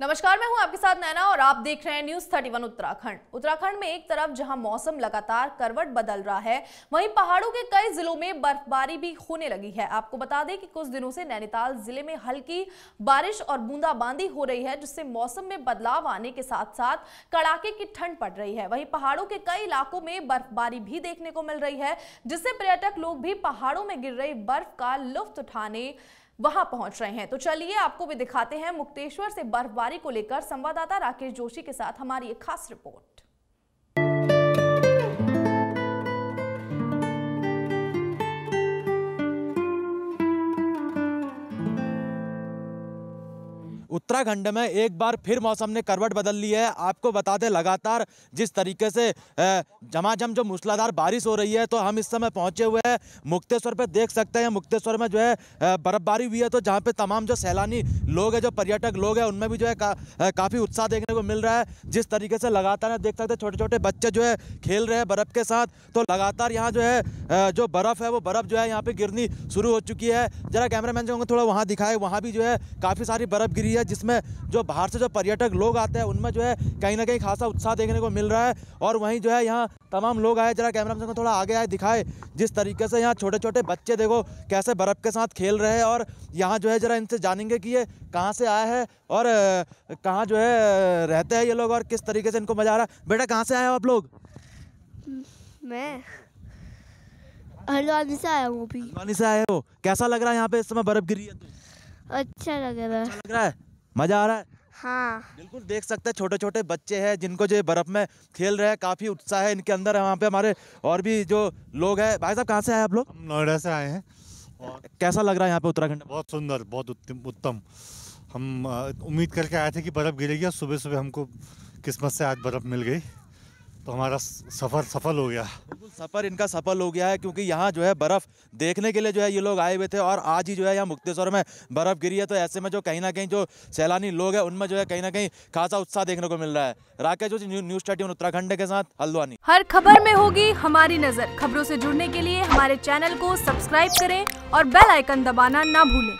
नमस्कार, मैं हूँ आपके साथ नैना और आप देख रहे हैं न्यूज़ 31 उत्तराखंड। उत्तराखंड में एक तरफ़ जहाँ मौसम लगातार करवट बदल रहा है, वहीं पहाड़ों के कई जिलों में बर्फबारी भी होने लगी है। आपको बता दें कि कुछ दिनों से नैनीताल ज़िले में हल्की बारिश और बूंदाबांदी हो रही है, जिससे मौसम में बदलाव आने के साथ साथ कड़ाके की ठंड पड़ रही है। वहीं पहाड़ों के कई इलाकों में बर्फबारी भी देखने को मिल रही है, जिससे पर्यटक लोग भी पहाड़ों में गिर रही बर्फ़ का लुफ्त उठाने वहाँ पहुँच रहे हैं। तो चलिए आपको भी दिखाते हैं मुक्तेश्वर से बर्फबारी को लेकर संवाददाता राकेश जोशी के साथ हमारी एक खास रिपोर्ट। उत्तराखंड में एक बार फिर मौसम ने करवट बदल ली है। आपको बता दें लगातार जिस तरीके से झमाझम जो मूसलाधार बारिश हो रही है तो हम इस समय पहुँचे हुए हैं। मुक्तेश्वर पे देख सकते हैं मुक्तेश्वर में जो है बर्फबारी हुई है तो जहाँ पे तमाम जो सैलानी लोग हैं जो पर्यटक लोग हैं उनमें भी जो है का, काफ़ी उत्साह देखने को मिल रहा है। जिस तरीके से लगातार देख सकते हैं छोटे छोटे बच्चे जो है खेल रहे हैं बर्फ़ के साथ तो लगातार यहाँ जो है जो बर्फ़ है वो बर्फ़ जो है यहाँ पे गिरनी शुरू हो चुकी है। जरा कैमरामैन जो होंगे थोड़ा वहाँ दिखाए वहाँ भी जो है काफ़ी सारी बर्फ़ गिरी है जिसमें जो बाहर से जो पर्यटक लोग आते हैं उनमें जो है कहीं ना कहीं खासा उत्साह देखने को मिल रहा है। और वहीं जो है यहाँ तमाम लोग आए जरा कैमरा में थोड़ा आगे आए दिखाए जिस तरीके से यहाँ छोटे छोटे बच्चे देखो कैसे बर्फ़ के साथ खेल रहे हैं। और यहाँ जो है ज़रा इनसे जानेंगे कि ये कहाँ से आए हैं और कहाँ जो है रहते हैं ये लोग और किस तरीके से इनको मज़ा आ रहा है। बेटा कहाँ से आए हो आप लोग? मैं हल्द्वानी से आया हूँ हल्द्वानी से आए हो। कैसा लग रहा है यहाँ पे इस समय बर्फ़ गिरी है तो? अच्छा लग रहा है। अच्छा लग रहा है? मज़ा आ रहा है? हाँ। बिल्कुल देख सकते हैं छोटे छोटे बच्चे हैं जिनको जो बर्फ़ में खेल रहे हैं काफ़ी उत्साह है इनके अंदर। वहाँ पे हमारे और भी जो लोग हैं भाई साहब कहाँ से आए आप लोग? नोएडा से आए हैं। और कैसा लग रहा है यहाँ पे उत्तराखंड बहुत सुंदर बहुत उत्तम। हम उम्मीद करके आए थे कि बर्फ़ गिरेगी और सुबह सुबह हमको किस्मत से आज बर्फ़ मिल गई। तो हमारा सफ़र सफल हो गया। बिल्कुल सफ़र इनका सफल हो गया है क्योंकि यहाँ जो है बर्फ़ देखने के लिए जो है ये लोग आए हुए थे और आज ही जो है यहाँ मुक्तेश्वर में बर्फ़ गिरी है तो ऐसे में जो कहीं ना कहीं जो सैलानी लोग हैं उनमें जो है कहीं ना कहीं खासा उत्साह देखने को मिल रहा है। राकेश जोशी न्यूज़ थर्टी उत्तराखंड के साथ हल्द्वानी। हर खबर में होगी हमारी नज़र। खबरों ऐसी जुड़ने के लिए हमारे चैनल को सब्सक्राइब करें और बेल आइकन दबाना ना भूलें।